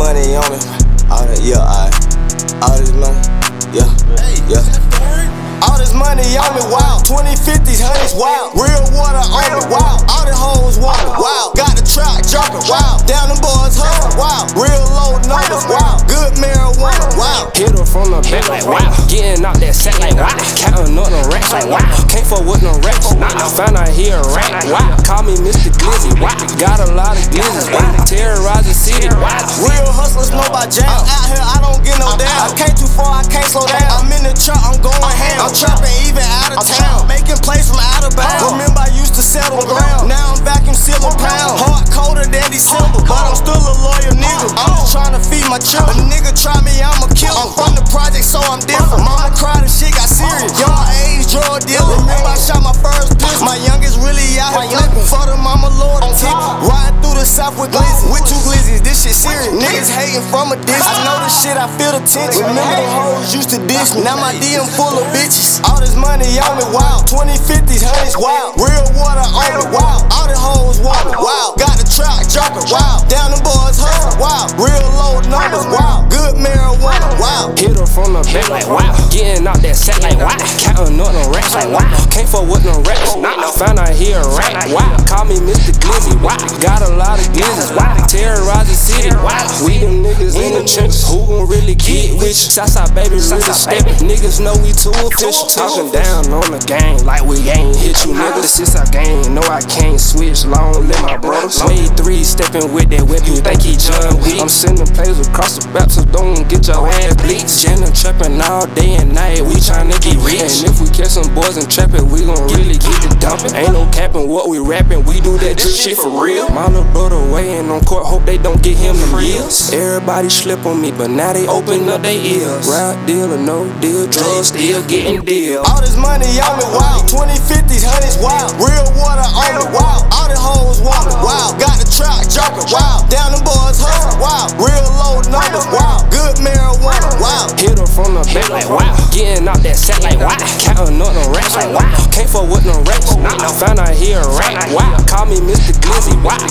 money on me. All that, yeah, I. All this money, yeah, yeah. All this money on me, wow. 2050s, honey's wild. Real water on me, wow. All the hoes want me, wow. Got the trap jumping, wow. Down them boys hustle, wow. Real low numbers, wow. Good marijuana, wow. Hit her from the back like wow. Getting out that sack like wow. Counting up them racks like wow. Can't fuck with no racks. Nah, found out he a rat. Wow. Call me Mr. Glizzy. Got a lot of. Wow. Terrorize the city. Real hustlers know about jam. I'm out here, I don't get no down. I came too far, I can't slow down. I'm in the truck, I'm going ham. I'm trapping even out of town. Making plays from out of bounds. Remember, I used to settle ground. Now I'm vacuum sealing pound. Hard colder than December, but I'm still a loyal nigga. I'm just trying to feed my children. A nigga try me, I'ma kill him. I'm from the project, so I'm different. Mama cried and shit got serious. Young age, the south with glizzy. With two glizzies, this shit serious. Niggas hating from a distance. I know this shit, I feel the tension. Remember the hoes used to dish me. Now my DM full of bitches. All this money on me, wow. 2050s, wow. Down them boys hustle, wow. Real low numbers, wow. Good marijuana, wow. Hit her from the back like wow. Getting out that sack like wow. Counting up them racks like wow. Can't fuck with no racks. Nah, found out he a rat. Wow. Call me Mr. Glizzy. Wow. Got a lot of glizzes. Wow. Terrorize niggas in the trenches. Who gon' really get with you? Southside baby really steppin'. Niggas know we too official. Talking down on the game like we ain't hit you niggas. This is our game. No, I can't switch. Long live my brothers. Made three stepping with that whip. You think he Wick? I'm sending plays across the map, so don't get your ass bleached. Jenna trapping all day and night. We tryna get rich. And if we catch some boys and trapping, we gon' really get the dumping. Ain't no capping what we rapping. We do that drip shit for real. My little brother waiting on court. Hope they don't get him the meals. Everybody slip on me, but now they open up their ears. Rap deal or no deal, drugs still getting deal. All this money on me, wow. 2050s, honey's wild. Real water on me, wild. All the hoes Hit her from the back like wow. Getting out that sack like wow. Counting up them racks like wow. Can't fuck with no racks. Nah, found out he a rat. Wow. Call me Mr. Glizzy. Wow.